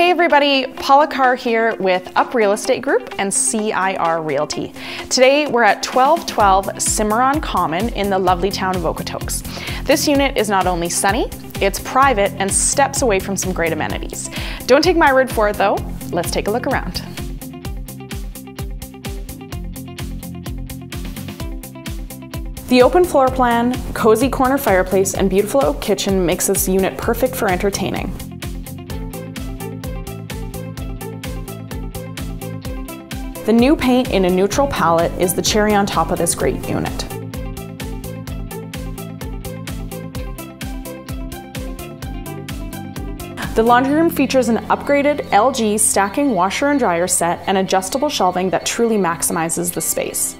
Hey everybody, Paula Kahr here with Up Real Estate Group and CIR Realty. Today we're at 1212 Cimarron Common in the lovely town of Okotoks. This unit is not only sunny, it's private and steps away from some great amenities. Don't take my word for it though, let's take a look around. The open floor plan, cozy corner fireplace, and beautiful oak kitchen makes this unit perfect for entertaining. The new paint in a neutral palette is the cherry on top of this great unit. The laundry room features an upgraded LG stacking washer and dryer set and adjustable shelving that truly maximizes the space.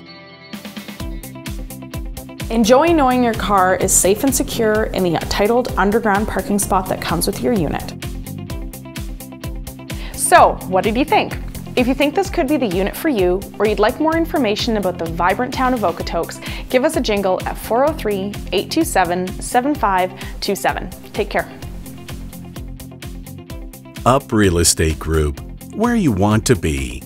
Enjoy knowing your car is safe and secure in the titled underground parking spot that comes with your unit. So, what did you think? If you think this could be the unit for you, or you'd like more information about the vibrant town of Okotoks, give us a jingle at 403-827-7527. Take care. Up Real Estate Group, where you want to be.